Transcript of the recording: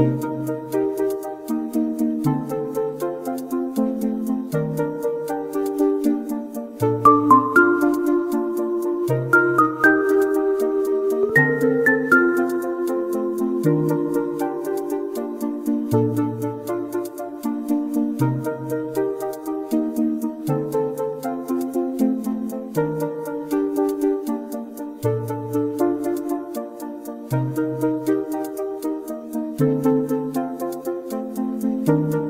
Música thank you.